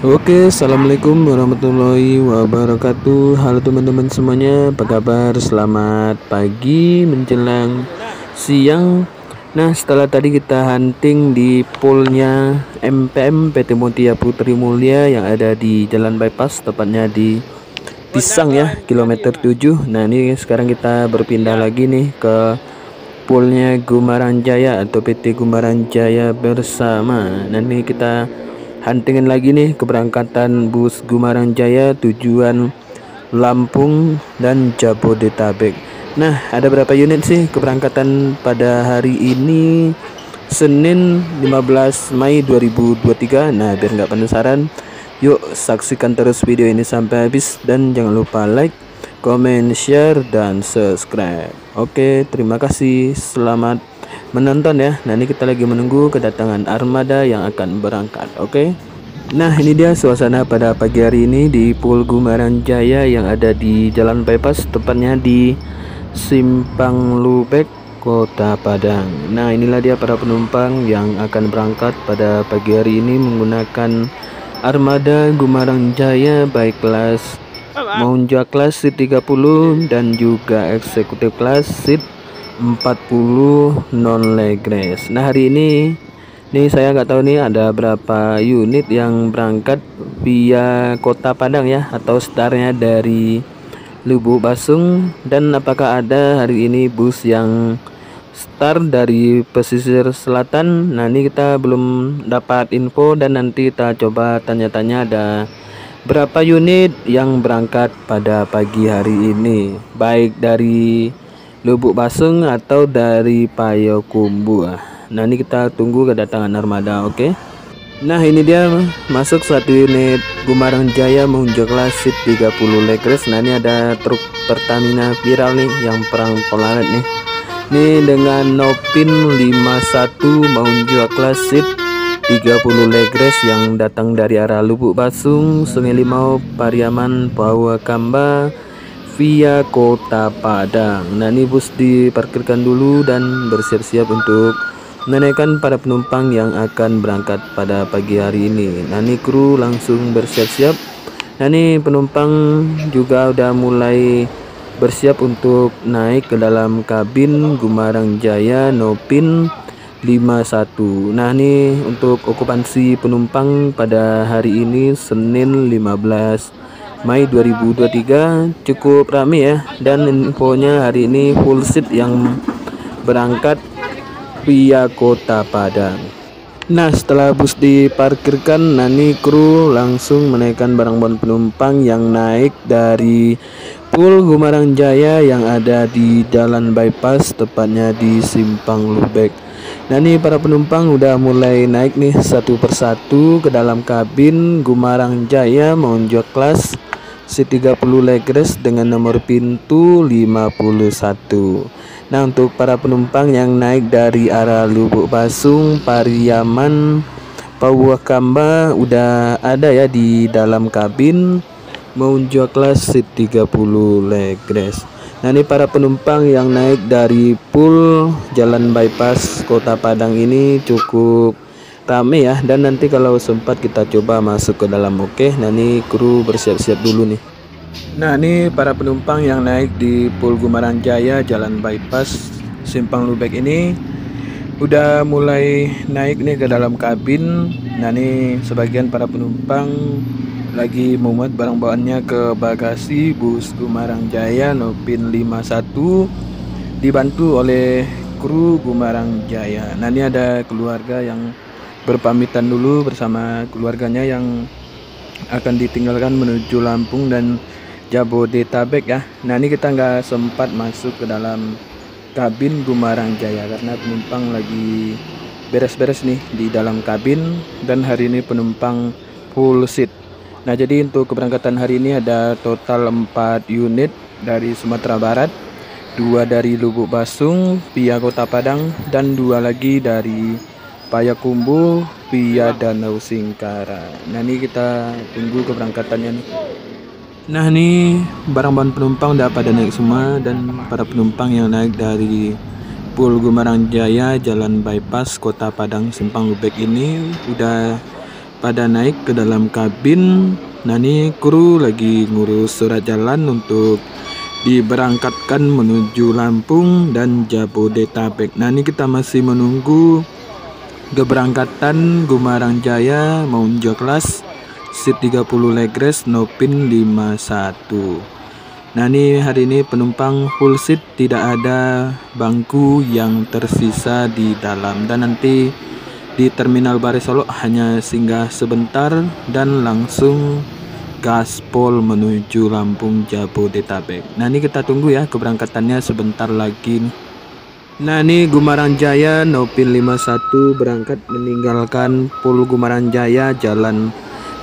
Oke, assalamualaikum warahmatullahi wabarakatuh. Halo teman-teman semuanya, apa kabar? Selamat pagi menjelang siang. Nah, setelah tadi kita hunting di poolnya MPM PT Mutia Putri Mulia yang ada di Jalan Bypass, tepatnya di Pisang ya, kilometer 7. Nah, ini sekarang kita berpindah lagi nih ke poolnya Gumaran Jaya atau PT Gumaran Jaya bersama. Nanti kita huntingin lagi nih keberangkatan bus Gumarang Jaya tujuan Lampung dan Jabodetabek. Nah, ada berapa unit sih keberangkatan pada hari ini Senin 15 Mei 2023. Nah, biar nggak penasaran, yuk saksikan terus video ini sampai habis dan jangan lupa like, comment, share dan subscribe. Oke, terima kasih. Selamat menonton ya. Nah ini kita lagi menunggu kedatangan armada yang akan berangkat. Oke. Okay? Nah ini dia suasana pada pagi hari ini di Pool Gumaran Jaya yang ada di Jalan Bypass tepatnya di Simpang Lubek Kota Padang. Nah inilah dia para penumpang yang akan berangkat pada pagi hari ini menggunakan armada Gumarang Jaya baik kelas Maunja kelas seat 30 dan juga eksekutif kelas seat 40 non legres. Nah hari ini nih saya nggak tahu nih ada berapa unit yang berangkat via kota Padang ya atau startnya dari Lubuk Basung. Dan apakah ada hari ini bus yang start dari pesisir selatan? Nah ini kita belum dapat info dan nanti kita coba tanya-tanya ada berapa unit yang berangkat pada pagi hari ini. Baik dari Lubuk Basung atau dari Payokumbu. Nah, ini kita tunggu kedatangan armada, oke? Okay? Nah, ini dia masuk satu unit Gumarang Jaya mengunjuk klasit 30 legres. Nah, ini ada truk Pertamina viral nih yang perang polaret nih. Ini dengan Nopin 51 mengunjuk klasit 30 legres yang datang dari arah Lubuk Basung, Sungai Limau, Pariaman, Kamba via kota Padang. Nah ini bus diparkirkan dulu dan bersiap-siap untuk menaikkan para penumpang yang akan berangkat pada pagi hari ini. Nah ini kru langsung bersiap-siap. Nah ini penumpang juga udah mulai bersiap untuk naik ke dalam kabin Gumarang Jaya Nopin 51 Nah ini untuk okupansi penumpang pada hari ini Senin 15 Mei 2023 cukup ramai ya. Dan infonya hari ini full seat yang berangkat via kota Padang. Nah setelah bus diparkirkan Nani kru langsung menaikkan barang-barang penumpang yang naik dari Pool Gumarang Jaya yang ada di Jalan Bypass tepatnya di Simpang Lubek. Nah ini para penumpang udah mulai naik nih satu persatu ke dalam kabin Gumarang Jaya menunjuk kelas C30 Legres dengan nomor pintu 51 Nah untuk para penumpang yang naik dari arah Lubuk Basung, Pariaman, Kamba udah ada ya di dalam kabin. Menunjuk kelas C30 Legres. Nah ini para penumpang yang naik dari pool Jalan Bypass Kota Padang ini cukup rame ya. Dan nanti kalau sempat kita coba masuk ke dalam oke. Okay? nah ini kru bersiap-siap dulu nih. Nah ini para penumpang yang naik di Pul Gumaran Jaya Jalan Bypass Simpang Lubek ini udah mulai naik nih ke dalam kabin. Nah ini sebagian para penumpang lagi memuat barang bawaannya ke bagasi bus Gumarang Jaya Nopin 51 dibantu oleh kru Gumarang Jaya. Nah ini ada keluarga yang berpamitan dulu bersama keluarganya yang akan ditinggalkan menuju Lampung dan Jabodetabek ya. Nah ini kita nggak sempat masuk ke dalam kabin Gumarang Jaya karena penumpang lagi beres-beres nih di dalam kabin dan hari ini penumpang full seat. Nah jadi untuk keberangkatan hari ini ada total 4 unit dari Sumatera Barat, dua dari Lubuk Basung via Kota Padang dan dua lagi dari Payakumbu via Danau Singkara. Nah ini kita tunggu keberangkatannya nih. Nah ini barang-barang penumpang udah pada naik semua dan para penumpang yang naik dari Pul Gumarang Jaya Jalan Bypass Kota Padang Simpang Lubek ini udah pada naik ke dalam kabin. Nah ini kru lagi ngurus surat jalan untuk diberangkatkan menuju Lampung dan Jabodetabek. Nah ini kita masih menunggu keberangkatan Gumarang Jaya Maunjo kelas seat 30 Legres Nopin 51. Nah ini hari ini penumpang full seat tidak ada bangku yang tersisa di dalam dan nanti di Terminal Bare Solo hanya singgah sebentar dan langsung gaspol menuju Lampung Jabodetabek. Nah ini kita tunggu ya keberangkatannya sebentar lagi. Ini Gumarang Jaya Nopin 51 berangkat meninggalkan Pul Gumarang Jaya Jalan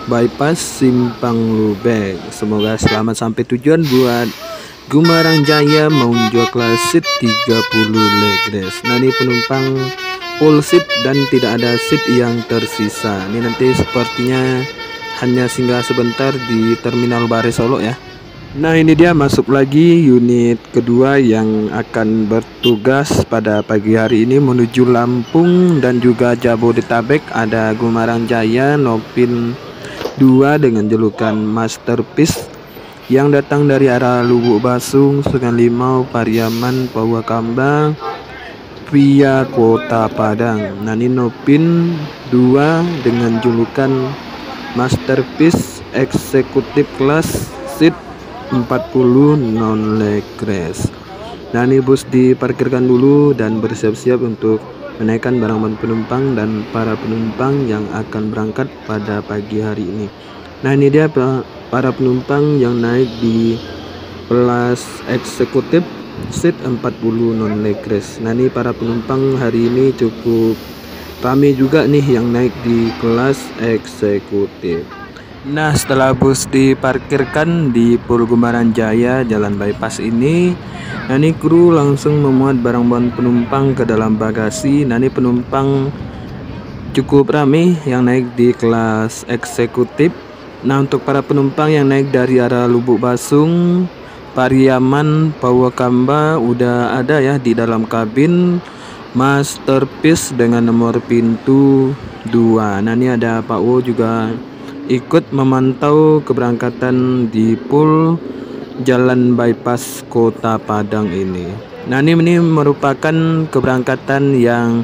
bypass Simpang Lubek. Semoga selamat sampai tujuan buat Gumarang Jaya Maunjo Klasit 30 Legres. Ini penumpang full seat dan tidak ada seat yang tersisa. Ini nanti sepertinya hanya singgah sebentar di Terminal Bare Solo ya. Nah ini dia masuk lagi unit kedua yang akan bertugas pada pagi hari ini menuju Lampung dan juga Jabodetabek ada Gumarang Jaya, Nopin dua dengan julukan Masterpiece yang datang dari arah Lubuk Basung, Sungai Limau, Pariaman, Pawakamba, via Kota Padang. Nanino Pin 2 dengan julukan Masterpiece Eksekutif Kelas Seat 40 non leg. Nah ini bus diparkirkan dulu dan bersiap-siap untuk menaikkan barang penumpang dan para penumpang yang akan berangkat pada pagi hari ini. Nah, ini dia para penumpang yang naik di kelas eksekutif seat 40 non legres. Nah, ini para penumpang hari ini cukup ramai juga nih yang naik di kelas eksekutif. Nah, setelah bus diparkirkan di Purgumaran Jaya Jalan Bypass ini, Nani kru langsung memuat barang-barang penumpang ke dalam bagasi. Nani penumpang cukup ramai yang naik di kelas eksekutif. Nah, untuk para penumpang yang naik dari arah Lubuk Basung, Pariaman, Pawakamba udah ada ya di dalam kabin Masterpiece dengan nomor pintu 2. Nah, ini ada Pak Wo juga ikut memantau keberangkatan di pool jalan bypass kota Padang ini. Nah ini, ini merupakan keberangkatan yang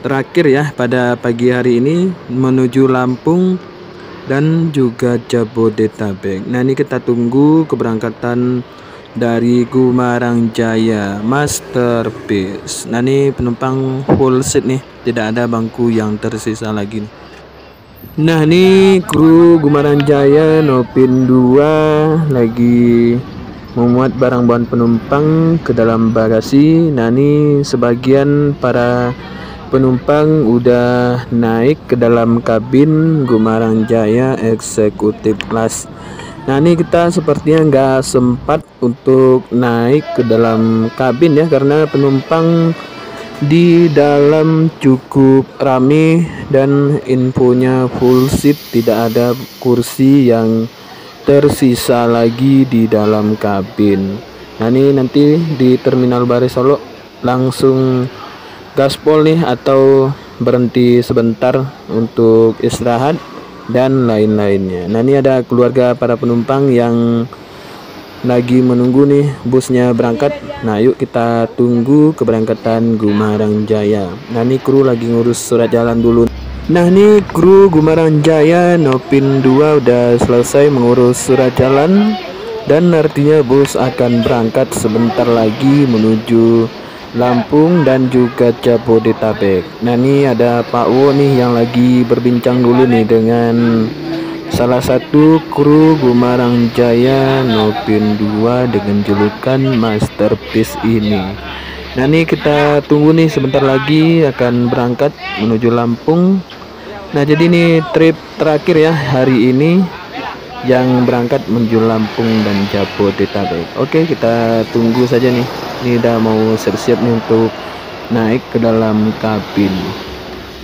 terakhir ya pada pagi hari ini menuju Lampung dan juga Jabodetabek. Nah ini kita tunggu keberangkatan dari Gumarang Jaya Masterpiece. Nah ini penumpang full seat nih, tidak ada bangku yang tersisa lagi. Nah ini kru Gumarang Jaya Nopin 2 lagi memuat barang-barang penumpang ke dalam bagasi. Nah ini sebagian para penumpang udah naik ke dalam kabin Gumarang Jaya Eksekutif Class. Nah ini kita sepertinya nggak sempat untuk naik ke dalam kabin ya karena penumpang di dalam cukup rame dan infonya full seat tidak ada kursi yang tersisa lagi di dalam kabin. Nah ini nanti di terminal Bare Solo langsung gaspol nih atau berhenti sebentar untuk istirahat dan lain-lainnya. Nah ini ada keluarga para penumpang yang lagi menunggu nih busnya berangkat. Nah yuk kita tunggu keberangkatan Gumarang Jaya. Nah ini kru lagi ngurus surat jalan dulu. Nah ini kru Gumarang Jaya Nopin 2 udah selesai mengurus surat jalan. Dan artinya bus akan berangkat sebentar lagi menuju Lampung dan juga Jabodetabek. Nah ini ada Pak Wo nih yang lagi berbincang dulu nih dengan Salah satu kru Gumarang Jaya Nopin 2 dengan julukan Masterpiece ini. Nah ini kita tunggu nih sebentar lagi akan berangkat menuju Lampung. Nah jadi ini trip terakhir ya hari ini yang berangkat menuju Lampung dan Jabodetabek. Oke kita tunggu saja nih. Ini udah mau siap-siap nih untuk naik ke dalam kabin.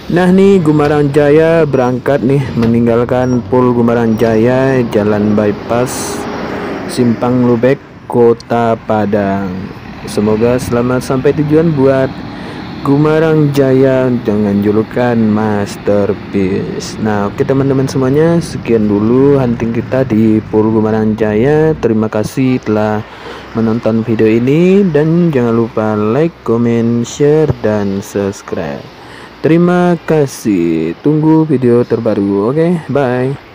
Nah nih Gumarang Jaya berangkat nih meninggalkan Pul Gumarang Jaya Jalan Bypass Simpang Lubek Kota Padang Semoga selamat sampai tujuan buat Gumarang Jaya dengan julukan Masterpiece. Nah, oke teman-teman semuanya, sekian dulu hunting kita di Pur Gumarang Jaya. Terima kasih telah menonton video ini dan jangan lupa like, comment, share dan subscribe. Terima kasih. Tunggu video terbaru. Oke, bye.